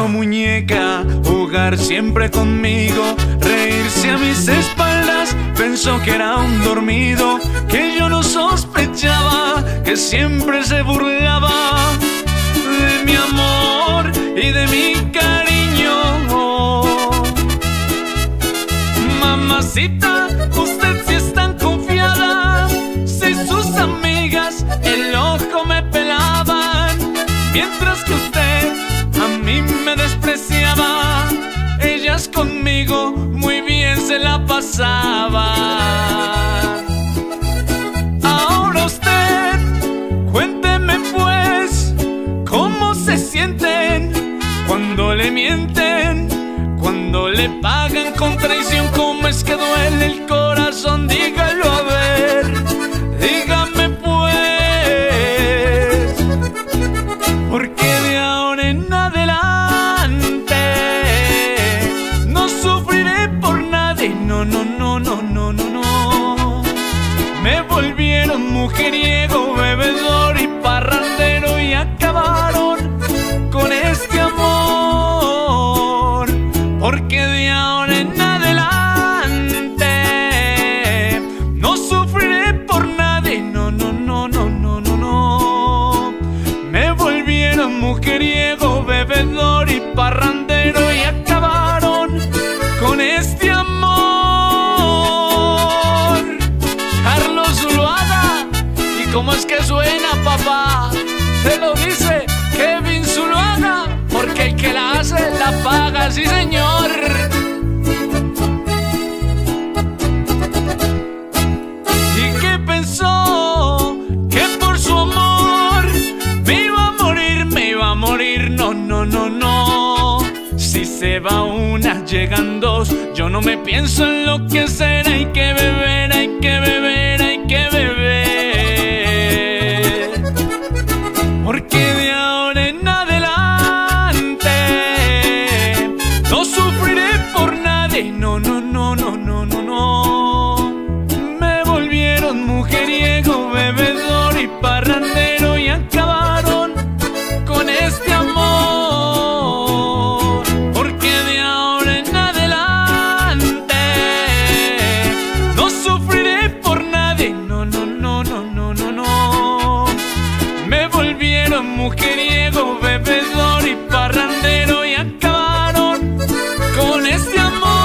muñeca, jugar siempre conmigo, reírse a mis espaldas, pensó que era un dormido, que yo no sospechaba, que siempre se burlaba de mi amor y de mi cariño. Mamacita, usted si es conmigo muy bien se la pasaban. Ahora usted, cuénteme pues, ¿cómo se sienten cuando le mienten? Cuando le pagan con traición, ¿cómo es que duele el corazón? Dígalo mujeriego, bebedor y parrandero y acabaron con este cómo es que suena, papá? Se lo dice Kevin Zuluaga, porque el que la hace la paga, sí, señor. ¿Y qué pensó? Que por su amor me iba a morir, me iba a morir, no, no, no, no. Si se va una, llegan dos, yo no me pienso en lo que será, volvieron mujeriego, bebedor y parrandero y acabaron con ese amor.